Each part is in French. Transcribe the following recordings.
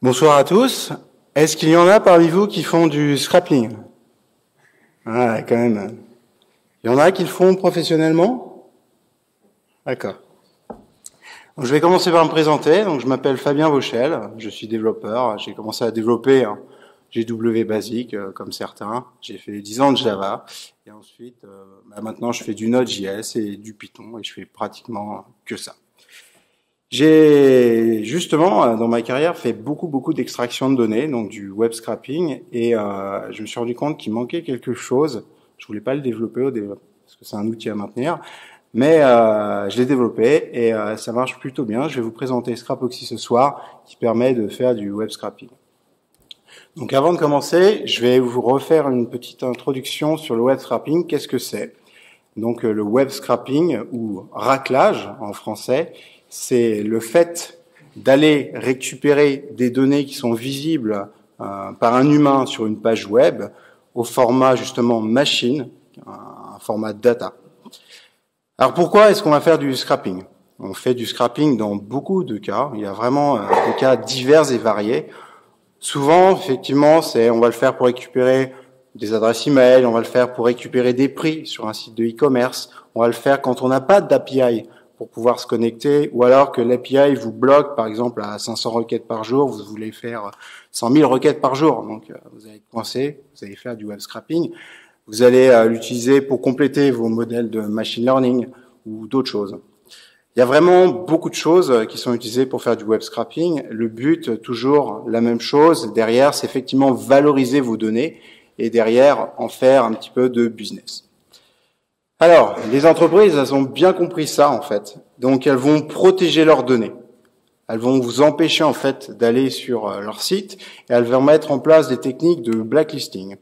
Bonsoir à tous. Est-ce qu'il y en a parmi vous qui font du scrapping Ah, quand même. Il y en a qui le font professionnellement D'accord. Donc, je vais commencer par me présenter. Donc, je m'appelle Fabien Vauchel. Je suis développeur. J'ai commencé à développer un GW basique, euh, comme certains. J'ai fait 10 ans de Java. Et ensuite, euh, bah, maintenant, je fais du Node.js et du Python. Et je fais pratiquement que ça. J'ai justement euh, dans ma carrière fait beaucoup beaucoup d'extraction de données, donc du web scrapping, et euh, je me suis rendu compte qu'il manquait quelque chose. Je voulais pas le développer au début parce que c'est un outil à maintenir, mais euh, je l'ai développé et euh, ça marche plutôt bien. Je vais vous présenter Scrapoxy ce soir, qui permet de faire du web scrapping. Donc avant de commencer, je vais vous refaire une petite introduction sur le web scrapping. Qu'est-ce que c'est? Donc le web scrapping ou raclage en français c'est le fait d'aller récupérer des données qui sont visibles euh, par un humain sur une page web au format justement machine, un format data. Alors pourquoi est-ce qu'on va faire du scrapping? On fait du scrapping dans beaucoup de cas. Il y a vraiment euh, des cas divers et variés. Souvent, effectivement, c'est on va le faire pour récupérer des adresses email, on va le faire pour récupérer des prix sur un site de e-commerce, on va le faire quand on n'a pas d'API pour pouvoir se connecter, ou alors que l'API vous bloque, par exemple, à 500 requêtes par jour, vous voulez faire 100 000 requêtes par jour, donc euh, vous allez être coincé, vous allez faire du web scrapping, vous allez euh, l'utiliser pour compléter vos modèles de machine learning ou d'autres choses. Il y a vraiment beaucoup de choses qui sont utilisées pour faire du web scrapping. Le but, toujours la même chose, derrière, c'est effectivement valoriser vos données et derrière, en faire un petit peu de business. Alors, les entreprises, elles ont bien compris ça en fait. Donc, elles vont protéger leurs données. Elles vont vous empêcher en fait d'aller sur euh, leur site et elles vont mettre en place des techniques de blacklisting.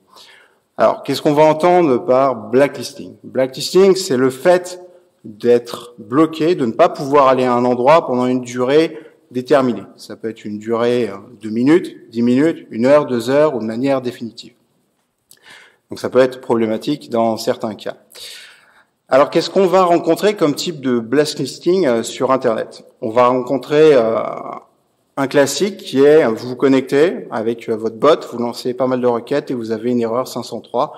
Alors, qu'est-ce qu'on va entendre par blacklisting? Blacklisting, c'est le fait d'être bloqué, de ne pas pouvoir aller à un endroit pendant une durée déterminée. Ça peut être une durée euh, de minutes, dix minutes, une heure, deux heures ou de manière définitive. Donc ça peut être problématique dans certains cas. Alors, qu'est-ce qu'on va rencontrer comme type de blacklisting euh, sur Internet? On va rencontrer euh, un classique qui est vous vous connectez avec euh, votre bot, vous lancez pas mal de requêtes et vous avez une erreur 503.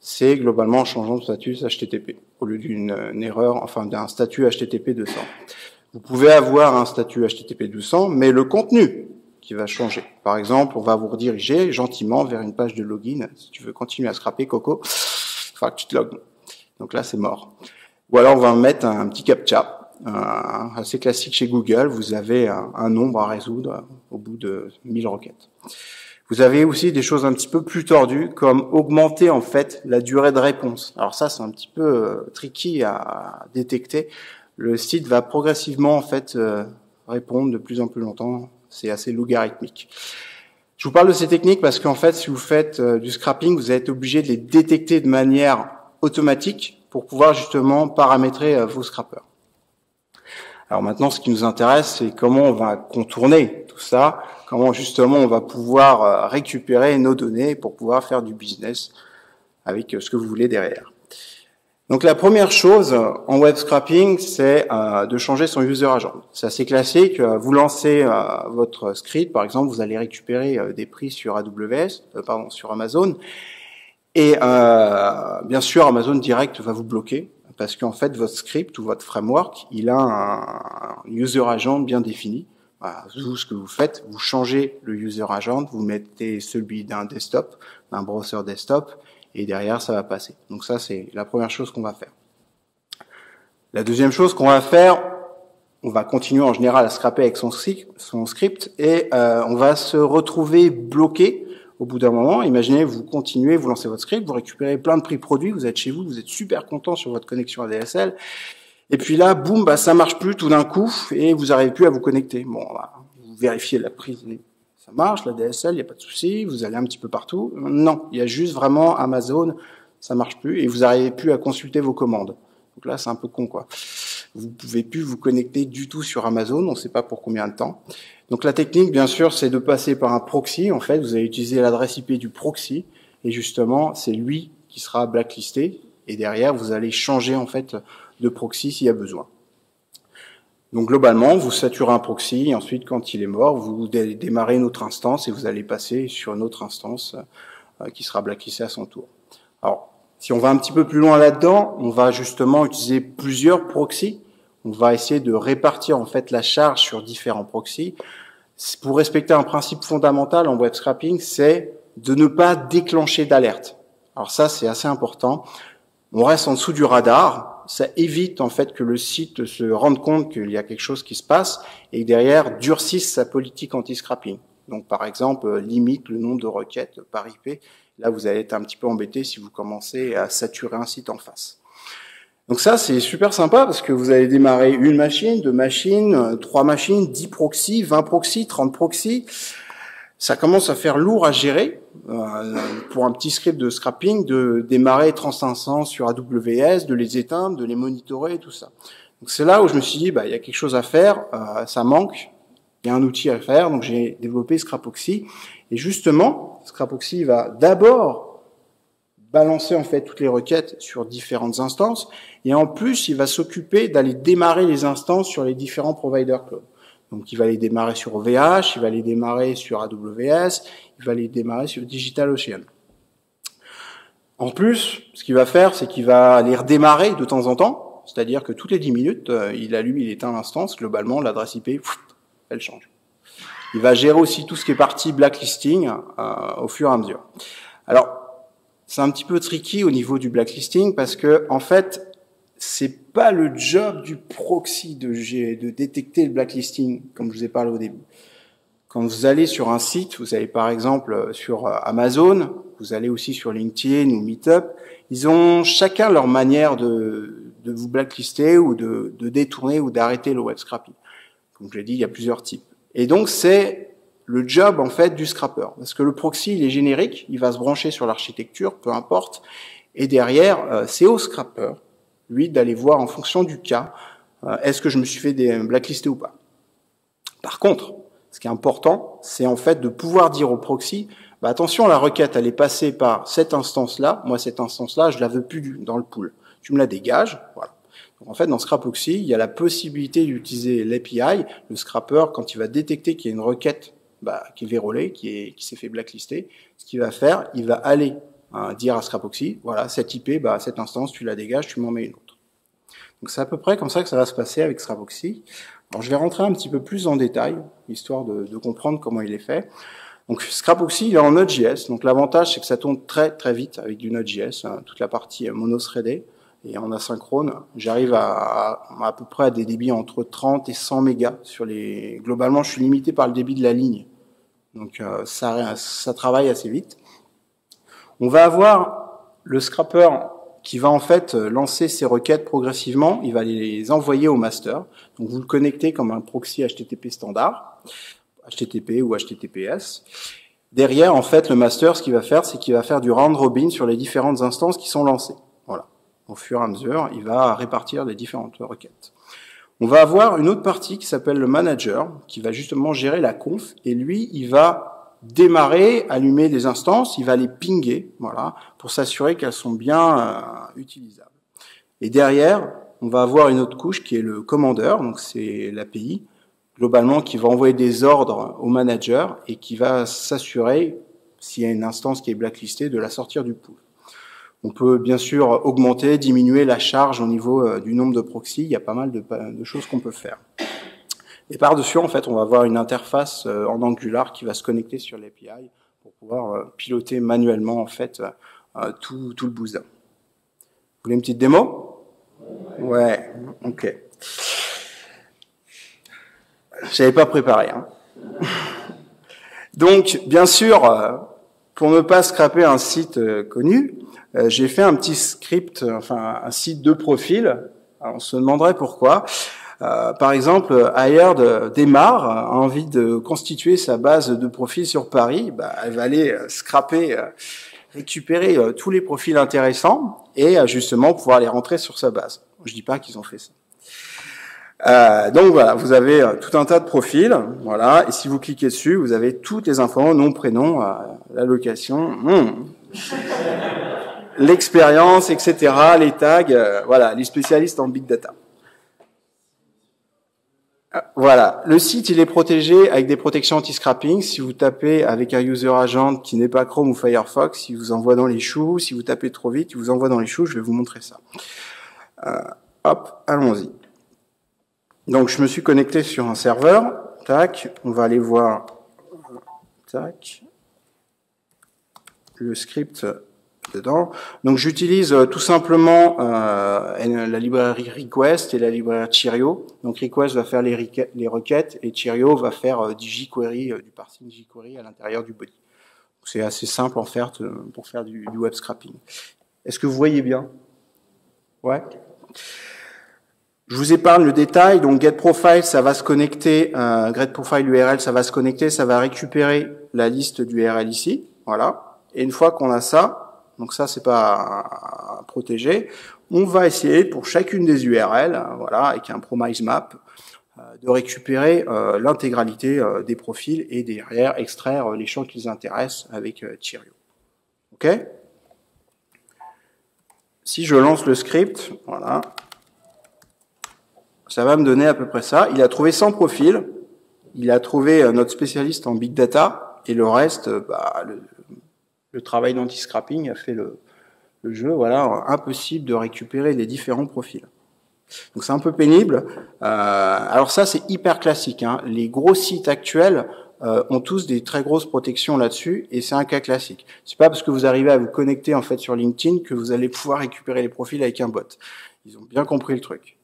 C'est globalement un changement de statut HTTP au lieu d'une erreur, enfin d'un statut HTTP 200. Vous pouvez avoir un statut HTTP 200, mais le contenu qui va changer. Par exemple, on va vous rediriger gentiment vers une page de login. Si tu veux continuer à scraper, Coco, enfin que tu te logs. Donc là, c'est mort. Ou alors, on va mettre un, petit captcha, assez classique chez Google. Vous avez un, nombre à résoudre au bout de 1000 requêtes. Vous avez aussi des choses un petit peu plus tordues, comme augmenter en fait la durée de réponse. Alors ça, c'est un petit peu euh, tricky à détecter. Le site va progressivement en fait euh, répondre de plus en plus longtemps. C'est assez logarithmique. Je vous parle de ces techniques parce qu'en fait, si vous faites euh, du scrapping, vous êtes obligé de les détecter de manière automatique pour pouvoir justement paramétrer euh, vos scrappers. Alors maintenant, ce qui nous intéresse, c'est comment on va contourner tout ça, comment justement on va pouvoir euh, récupérer nos données pour pouvoir faire du business avec euh, ce que vous voulez derrière. Donc la première chose en web scrapping, c'est de changer son user agent. C'est assez classique. Vous lancez votre script, par exemple, vous allez récupérer des prix sur AWS, pardon, sur Amazon, et euh, bien sûr, Amazon Direct va vous bloquer parce qu'en fait, votre script ou votre framework, il a un, user agent bien défini. vous, ce que vous faites, vous changez le user agent, vous mettez celui d'un desktop, d'un browser desktop, et derrière, ça va passer. Donc ça, c'est la première chose qu'on va faire. La deuxième chose qu'on va faire, on va continuer en général à scraper avec son script, et euh, on va se retrouver bloqué au bout d'un moment, imaginez, vous continuez, vous lancez votre script, vous récupérez plein de prix produits, vous êtes chez vous, vous êtes super content sur votre connexion ADSL, et puis là, boum, bah, ça marche plus tout d'un coup, et vous n'arrivez plus à vous connecter. Bon, bah, vous vérifiez la prise, ça marche, la DSL, il n'y a pas de souci, vous allez un petit peu partout. Non, il y a juste vraiment Amazon, ça marche plus, et vous n'arrivez plus à consulter vos commandes. Donc là, c'est un peu con, quoi. Vous pouvez plus vous connecter du tout sur Amazon, on ne sait pas pour combien de temps. Donc la technique, bien sûr, c'est de passer par un proxy. En fait, vous allez utiliser l'adresse IP du proxy, et justement, c'est lui qui sera blacklisté. Et derrière, vous allez changer en fait de proxy s'il y a besoin. Donc globalement, vous saturez un proxy, et ensuite quand il est mort, vous démarrez une autre instance et vous allez passer sur une autre instance euh, qui sera blacklistée à son tour. Alors, si on va un petit peu plus loin là-dedans, on va justement utiliser plusieurs proxys. On va essayer de répartir en fait la charge sur différents proxys. Pour respecter un principe fondamental en web scrapping, c'est de ne pas déclencher d'alerte. Alors ça, c'est assez important. On reste en dessous du radar, ça évite en fait que le site se rende compte qu'il y a quelque chose qui se passe et derrière durcisse sa politique anti-scrapping. Donc par exemple, limite le nombre de requêtes par IP. Là, vous allez être un petit peu embêté si vous commencez à saturer un site en face. Donc ça, c'est super sympa parce que vous allez démarrer une machine, deux machines, euh, trois machines, dix proxys, vingt proxys, trente proxys. Ça commence à faire lourd à gérer euh, pour un petit script de scrapping de démarrer 3500 sur AWS, de les éteindre, de les monitorer tout ça. Donc c'est là où je me suis dit bah il y a quelque chose à faire, euh, ça manque, il y a un outil à faire, donc j'ai développé Scrapoxy. Et justement Scrapoxy va d'abord balancer en fait toutes les requêtes sur différentes instances et en plus il va s'occuper d'aller démarrer les instances sur les différents providers cloud. Donc il va les démarrer sur OVH, il va les démarrer sur AWS, il va les démarrer sur DigitalOcean. En plus, ce qu'il va faire, c'est qu'il va les redémarrer de temps en temps, c'est-à-dire que toutes les 10 minutes, euh, il allume, il éteint l'instance, globalement, l'adresse IP, elle change. Il va gérer aussi tout ce qui est partie blacklisting euh, au fur et à mesure. Alors, c'est un petit peu tricky au niveau du blacklisting parce que, en fait, c'est pas le job du proxy de, détecter le blacklisting, comme je vous ai parlé au début. Quand vous allez sur un site, vous allez par exemple sur euh, Amazon, vous allez aussi sur LinkedIn ou Meetup, ils ont chacun leur manière de, de vous blacklister ou de, de détourner ou d'arrêter le web scrapping. Comme je l'ai dit, il y a plusieurs types. Et donc c'est le job en fait du scrapper, parce que le proxy il est générique, il va se brancher sur l'architecture, peu importe, et derrière euh, c'est au scrapper lui, d'aller voir en fonction du cas, euh, est-ce que je me suis fait des blacklistés ou pas. Par contre, ce qui est important, c'est en fait de pouvoir dire au proxy, bah attention, la requête, elle est passée par cette instance-là, moi cette instance-là, je la veux plus dans le pool. Tu me la dégages, voilà. Donc en fait, dans Scrapoxy, il y a la possibilité d'utiliser l'API, le scrapper, quand il va détecter qu'il y a une requête bah, qui est vérolée, qui qui s'est fait blacklister, ce qu'il va faire, il va aller dire à Scrapoxy, voilà, cette IP, bah, cette instance, tu la dégages, tu m'en mets une autre. Donc c'est à peu près comme ça que ça va se passer avec Scrapoxy. Alors je vais rentrer un petit peu plus en détail, histoire de, de comprendre comment il est fait. Donc Scrapoxy, il est en Node.js. Donc l'avantage, c'est que ça tourne très très vite avec du Node.js, hein, toute la partie mono-threadée. Et en asynchrone, j'arrive à, à, à peu près à des débits entre 30 et 100 mégas sur les. Globalement, je suis limité par le débit de la ligne, donc euh, ça, ça travaille assez vite. On va avoir le scrapper qui va en fait lancer ses requêtes progressivement, il va les envoyer au master. Donc vous le connectez comme un proxy HTTP standard, HTTP ou HTTPS. Derrière, en fait, le master, ce qu'il va faire, c'est qu'il va faire du round robin sur les différentes instances qui sont lancées. Au fur et à mesure, il va répartir les différentes requêtes. On va avoir une autre partie qui s'appelle le manager, qui va justement gérer la conf, et lui, il va démarrer, allumer des instances, il va les pinguer, voilà, pour s'assurer qu'elles sont bien euh, utilisables. Et derrière, on va avoir une autre couche qui est le commandeur, donc c'est l'API, globalement qui va envoyer des ordres au manager et qui va s'assurer, s'il y a une instance qui est blacklistée, de la sortir du pool. On peut bien sûr augmenter, diminuer la charge au niveau euh, du nombre de proxys, il y a pas mal de, choses qu'on peut faire. Et par-dessus, en fait, on va avoir une interface euh, en Angular qui va se connecter sur l'API pour pouvoir euh, piloter manuellement, en fait, tout, le bousin. Vous voulez une petite démo? Ouais, ok. J'avais pas préparé. Hein. Donc, bien sûr, pour ne pas scraper un site connu, j'ai fait un petit script, enfin un site de profil. on se demanderait pourquoi. Euh, par exemple, Hired démarre, a envie de constituer sa base de profils sur Paris, bah, elle va aller euh, scraper, euh, récupérer tous les profils intéressants et justement pouvoir les rentrer sur sa base. Je dis pas qu'ils ont fait ça. Euh, donc voilà, vous avez tout un tas de profils, voilà, et si vous cliquez dessus, vous avez toutes les infos, nom, prénom, la location, hmm. l'expérience, etc., les tags, voilà, les spécialistes en big data. Voilà, le site il est protégé avec des protections anti-scrapping. Si vous tapez avec un user agent qui n'est pas Chrome ou Firefox, il vous envoie dans les choux. Si vous tapez trop vite, il vous envoie dans les choux. Je vais vous montrer ça. Euh, hop, allons-y. Donc je me suis connecté sur un serveur. Tac, on va aller voir. Tac, le script dedans. Donc j'utilise euh, tout simplement euh, la librairie request et la librairie Cheerio. Donc request va faire les, requêtes et Cheerio va faire euh, du jQuery, du parsing jQuery à l'intérieur du body. C'est assez simple en fait pour faire du, web scrapping. Est-ce que vous voyez bien? Ouais. Je vous épargne le détail. Donc getProfile, ça va se connecter. Euh, getProfile URL, ça va se connecter, ça va récupérer la liste d'URL ici. Voilà. Et une fois qu'on a ça, donc ça c'est pas protégé. On va essayer pour chacune des URL, voilà, avec un promise map, euh, de récupérer euh, l'intégralité euh, des profils et derrière extraire les champs qui nous intéressent avec Cheerio. Ok? Si je lance le script, voilà, ça va me donner à peu près ça. Il a trouvé 100 profils, il a trouvé notre spécialiste en big data et le reste, bah, le, le travail d'anti-scrapping a fait le, jeu, voilà, impossible de récupérer les différents profils. Donc c'est un peu pénible. Euh, alors ça, c'est hyper classique. Hein. Les gros sites actuels euh, ont tous des très grosses protections là-dessus, et c'est un cas classique. C'est pas parce que vous arrivez à vous connecter en fait sur LinkedIn que vous allez pouvoir récupérer les profils avec un bot. Ils ont bien compris le truc.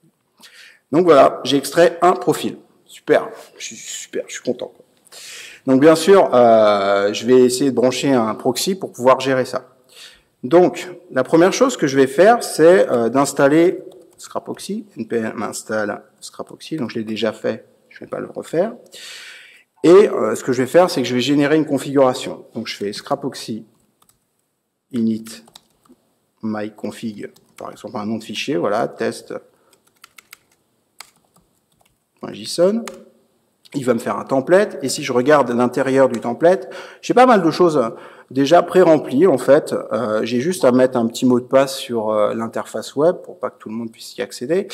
Donc voilà, j'ai extrait un profil. Super, je suis super, je suis content. Donc bien sûr, euh, je vais essayer de brancher un proxy pour pouvoir gérer ça. Donc la première chose que je vais faire, c'est euh, d'installer Scrapoxy. npm installe Scrapoxy, donc je l'ai déjà fait, je ne vais pas le refaire. Et euh, ce que je vais faire, c'est que je vais générer une configuration. Donc je fais Scrapoxy init myconfig, par exemple un nom de fichier, voilà, test.json il va me faire un template, et si je regarde l'intérieur du template, j'ai pas mal de choses déjà pré-remplies en fait. Euh, j'ai juste à mettre un petit mot de passe sur euh, l'interface web pour pas que tout le monde puisse y accéder.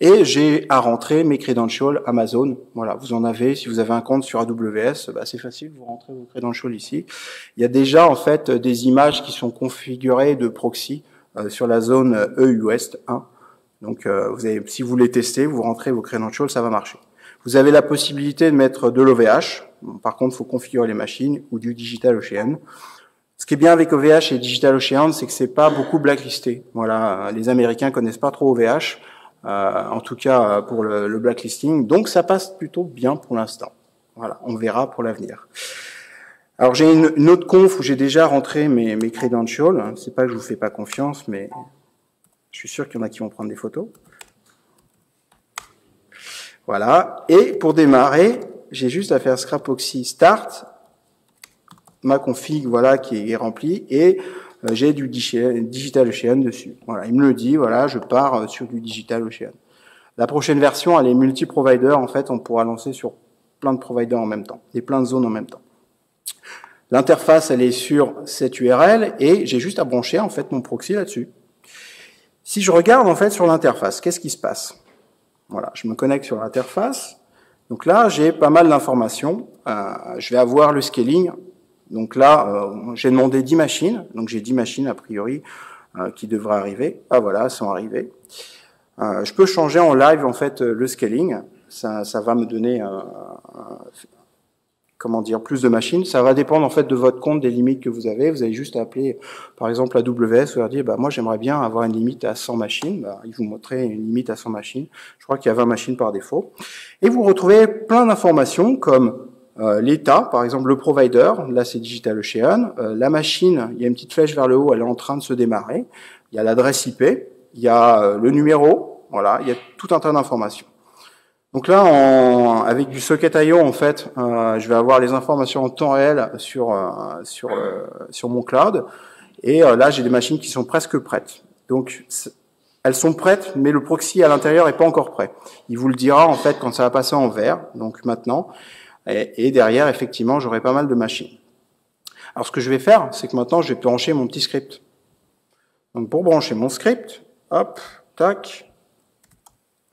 Et j'ai à rentrer mes credentials Amazon. Voilà, vous en avez. Si vous avez un compte sur AWS, bah, c'est facile, vous rentrez vos credentials ici. Il y a déjà en fait des images qui sont configurées de proxy euh, sur la zone EU West 1. Donc, vous avez, si vous les testez, vous rentrez vos credentials, ça va marcher. Vous avez la possibilité de mettre de l'OVH. Par contre, il faut configurer les machines ou du Digital Ocean. Ce qui est bien avec OVH et Digital Ocean, c'est que c'est pas beaucoup blacklisté. Voilà, les Américains connaissent pas trop OVH, euh, en tout cas pour le, le, blacklisting. Donc ça passe plutôt bien pour l'instant. Voilà, on verra pour l'avenir. Alors j'ai une, une, autre conf où j'ai déjà rentré mes, mes credentials. C'est pas que je vous fais pas confiance, mais je suis sûr qu'il y en a qui vont prendre des photos. Voilà. Et pour démarrer, j'ai juste à faire scrapoxy start, ma config voilà qui est remplie et euh, j'ai du Digital Ocean dessus. Voilà, il me le dit, voilà, je pars euh, sur du Digital Ocean. La prochaine version, elle est multi-provider, en fait, on pourra lancer sur plein de providers en même temps, et plein de zones en même temps. L'interface, elle est sur cette URL, et j'ai juste à brancher, en fait, mon proxy là-dessus. Si je regarde, en fait, sur l'interface, qu'est-ce qui se passe? Voilà, je me connecte sur l'interface. Donc là, j'ai pas mal d'informations. Euh, je vais avoir le scaling. Donc là, euh, j'ai demandé 10 machines. Donc j'ai 10 machines a priori euh, qui devraient arriver. Ah voilà, sont arrivées. je peux changer en live en fait le scaling. Ça, ça va me donner comment dire, plus de machines. Ça va dépendre en fait de votre compte, des limites que vous avez. Vous avez juste à appeler, par exemple, AWS, vous leur dire, bah, moi j'aimerais bien avoir une limite à 100 machines. Bah, ils vous montreraient une limite à 100 machines. Je crois qu'il y a 20 machines par défaut. Et vous retrouvez plein d'informations comme euh, l'état, par exemple le provider, là c'est Digital Ocean, euh, la machine, il y a une petite flèche vers le haut, elle est en train de se démarrer, il y a l'adresse IP, il y a euh, le numéro, voilà, il y a tout un tas d'informations. Donc là, en, avec du Socket.io, en fait, euh, je vais avoir les informations en temps réel sur euh, sur euh, sur mon cloud. Et là, j'ai des machines qui sont presque prêtes. Donc, elles sont prêtes, mais le proxy à l'intérieur est pas encore prêt. Il vous le dira en fait quand ça va passer en vert. Donc maintenant, et derrière, effectivement, j'aurai pas mal de machines. Alors, ce que je vais faire, c'est que maintenant, je vais brancher mon petit script. Donc, pour brancher mon script, hop, tac,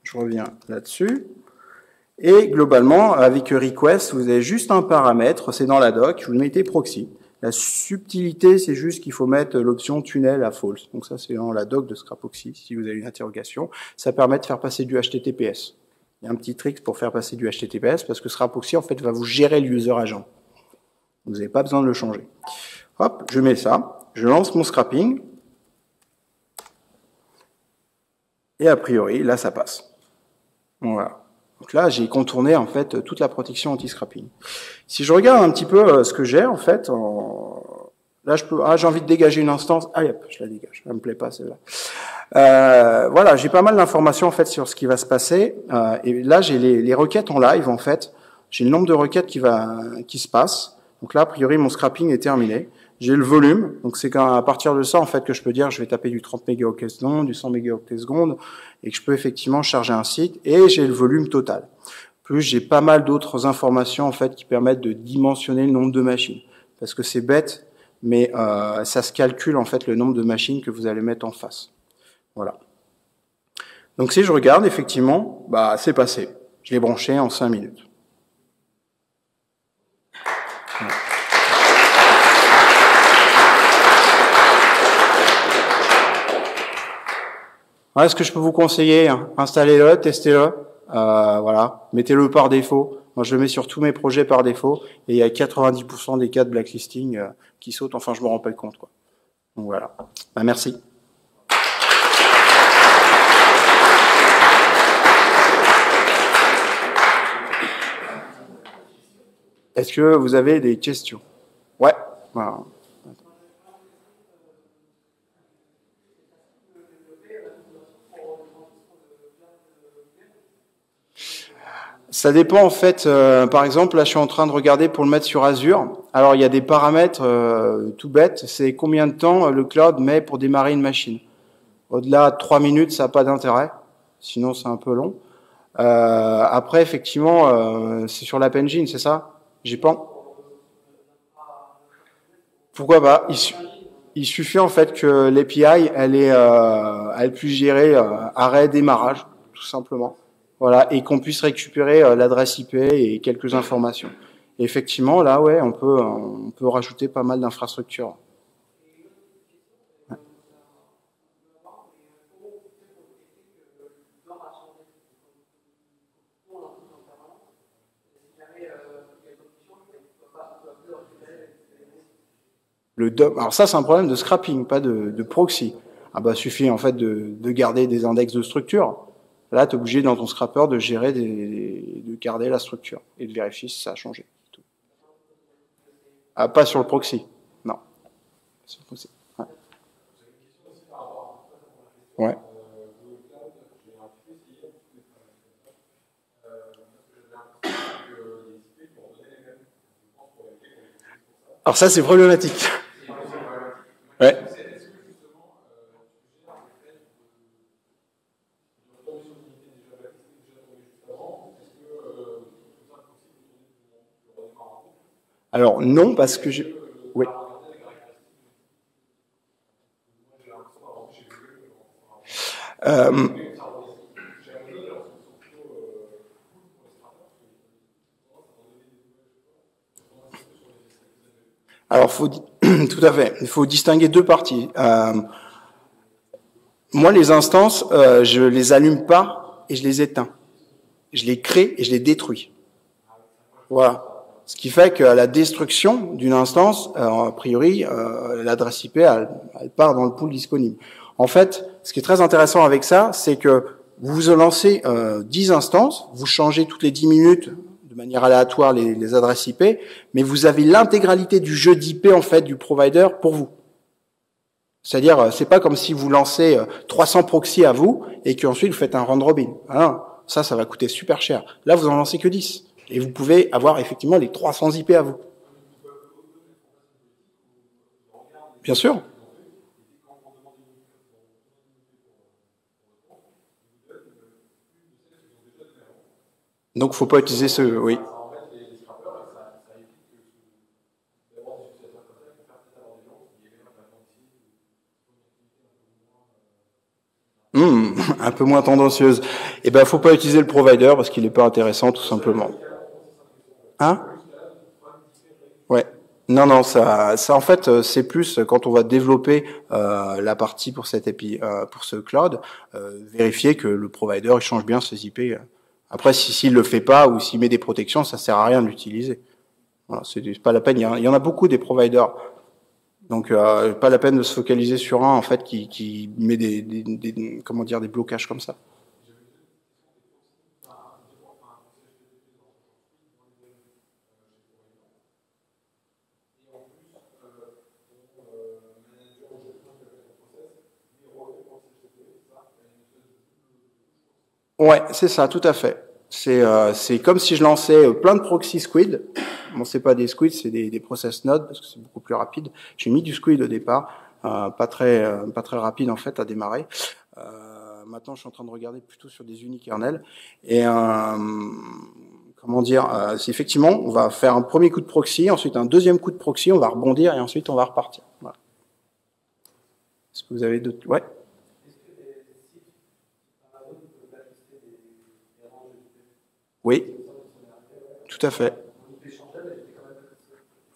je reviens là-dessus. Et globalement, avec request, vous avez juste un paramètre, c'est dans la doc, vous mettez proxy. La subtilité, c'est juste qu'il faut mettre l'option tunnel à false. Donc ça, c'est dans la doc de Scrapoxy, si vous avez une interrogation. Ça permet de faire passer du HTTPS. Il y a un petit trick pour faire passer du HTTPS, parce que Scrapoxy, en fait, va vous gérer le user agent. Vous n'avez pas besoin de le changer. Hop, je mets ça, je lance mon scrapping, et a priori, là, ça passe. Voilà. Donc là, j'ai contourné en fait toute la protection anti-scrapping. Si je regarde un petit peu euh, ce que j'ai en fait, là je peux, ah j'ai envie de dégager une instance, ah yep, je la dégage, ça me plaît pas celle-là. Euh, voilà, j'ai pas mal d'informations en fait sur ce qui va se passer. Euh, et là, j'ai les, les, requêtes en live en fait. J'ai le nombre de requêtes qui va qui se passe. Donc là, a priori, mon scrapping est terminé. J'ai le volume, donc c'est à partir de ça en fait que je peux dire je vais taper du 30 mégaoctets seconde, du 100 mégaoctets seconde, et que je peux effectivement charger un site. Et j'ai le volume total. Plus j'ai pas mal d'autres informations en fait qui permettent de dimensionner le nombre de machines, parce que c'est bête, mais euh, ça se calcule en fait le nombre de machines que vous allez mettre en face. Voilà. Donc si je regarde effectivement, bah c'est passé. Je l'ai branché en 5 minutes. Voilà ce que je peux vous conseiller. Hein. Installez-le, testez-le. Euh, voilà, mettez-le par défaut. Moi, je le mets sur tous mes projets par défaut. Et il y a 90% des cas de blacklisting euh, qui sautent. Enfin, je me rends pas compte. Quoi. Donc voilà. Ben, merci. Est-ce que vous avez des questions? Ouais. Voilà. Ça dépend en fait. Euh, par exemple, là, je suis en train de regarder pour le mettre sur Azure. Alors, il y a des paramètres euh, tout bêtes. C'est combien de temps le cloud met pour démarrer une machine. Au-delà de 3 minutes, ça n'a pas d'intérêt. Sinon, c'est un peu long. Euh, après, effectivement, euh, c'est sur l'App Engine, c'est ça? J'ai pas. Pourquoi pas? Il, suffit en fait que l'API, elle est, elle puisse gérer arrêt, démarrage, tout simplement voilà, et qu'on puisse récupérer euh, l'adresse IP et quelques informations. effectivement, là, ouais, on peut, on peut rajouter pas mal d'infrastructures. Le DOM, alors ça c'est un problème de scrapping, pas de, de proxy. Ah bah suffit en fait de, de garder des index de structure. Là, tu es obligé dans ton scrapper de gérer, des, de garder la structure et de vérifier si ça a changé. Ah, pas sur le proxy. Non. Sur le proxy. Ouais. Alors ça, c'est problématique. Ouais. Alors non, parce que j'ai... Oui. Euh... Alors, faut tout à fait. Il faut distinguer deux parties. Euh... moi, les instances, euh, je les allume pas et je les éteins. Je les crée et je les détruis. Voilà. Ce qui fait qu'à la destruction d'une instance, euh, a priori, euh, l'adresse IP, elle, part dans le pool disponible. En fait, ce qui est très intéressant avec ça, c'est que vous lancez euh, 10 instances, vous changez toutes les 10 minutes de manière aléatoire les, adresses IP, mais vous avez l'intégralité du jeu d'IP en fait du provider pour vous. C'est-à-dire, euh, c'est pas comme si vous lancez 300 proxys à vous et qu'ensuite vous faites un round robin. Ah ça, ça va coûter super cher. Là, vous en lancez que 10. Et vous pouvez avoir effectivement les 300 IP à vous. Bien sûr. Donc, faut pas utiliser ce, oui. Mmh, peu moins tendancieuse. Eh ben, faut pas utiliser le provider parce qu'il n'est pas intéressant, tout simplement. Hein? Ouais. Non, non, ça, ça en fait, euh, c'est plus quand on va développer euh, la partie pour cette API, euh, pour ce cloud, euh, vérifier que le provider il change bien ses IP. Après, si s'il le fait pas ou s'il met des protections, ça sert à rien de l'utiliser. Voilà, c'est pas la peine. Il y, en a beaucoup des providers, donc euh, pas la peine de se focaliser sur un en fait qui, qui met des, des, des comment dire des blocages comme ça. Ouais, c'est ça, tout à fait. C'est euh, comme si je lançais euh, plein de proxy squid. Bon, c'est pas des squid, c'est des, des process nodes parce que c'est beaucoup plus rapide. J'ai mis du squid au départ, euh, pas très euh, pas très rapide en fait à démarrer. Euh, maintenant, je suis en train de regarder plutôt sur des unikernels et comment dire, c'est effectivement, on va faire un premier coup de proxy, ensuite un deuxième coup de proxy, on va rebondir et ensuite on va repartir. Voilà. Est-ce que vous avez d'autres? Ouais. Oui, tout à fait.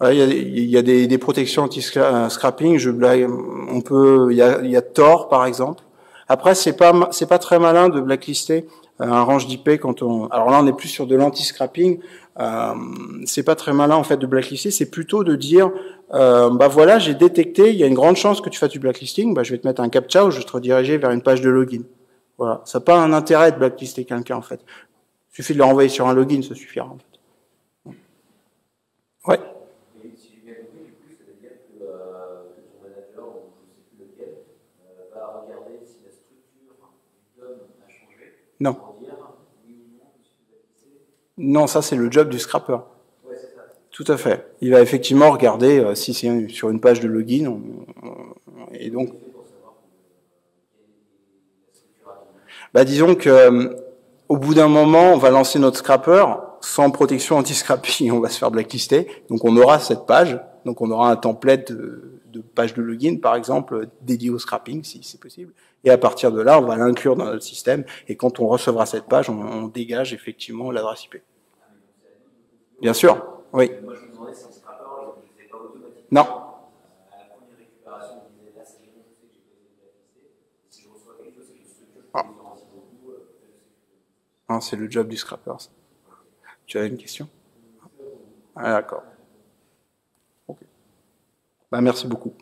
Il y a, des, protections anti-scrapping. Blague. On peut. Il y a, il par exemple. Après, c'est pas pas très malin de blacklister un range d'IP quand on. Alors là, on est plus sur de l'anti-scrapping. Euh, c'est pas très malin en fait de blacklister. C'est plutôt de dire, euh, bah voilà, j'ai détecté. Il y a une grande chance que tu fasses du blacklisting. Bah, je vais te mettre un captcha ou je vais te rediriger vers une page de login. Voilà. Ça n'a pas un intérêt de blacklister quelqu'un en fait. Il suffit de le renvoyer sur un login, ça suffira en fait. Ouais. Non. Non, ça c'est le job du scrapper. Ouais, c'est ça. Tout à fait. Il va effectivement regarder euh, si c'est sur une page de login. on- on- et donc, euh, bah, disons que euh, au bout d'un moment, on va lancer notre scrapper sans protection anti-scrapping, on va se faire blacklister. Donc on aura cette page, donc on aura un template de, de page de login par exemple dédié au scrapping si c'est possible. Et à partir de là, on va l'inclure dans notre système. Et quand on recevra cette page, on, on dégage effectivement l'adresse IP. Bien sûr, oui. Moi, je me demandais si un scrapper, il ne faisait pas automatiquement. Non. À la première récupération, il disait là, c'est bon, je sais que j'ai posé une blacklisté. Si je reçois quelque chose, c'est qu'une structure qui Ah. me différencie beaucoup. euh, je sais que- Hein, c'est le job du scrapper. Tu as une question? Ah, D'accord. Ok. Bah, merci beaucoup.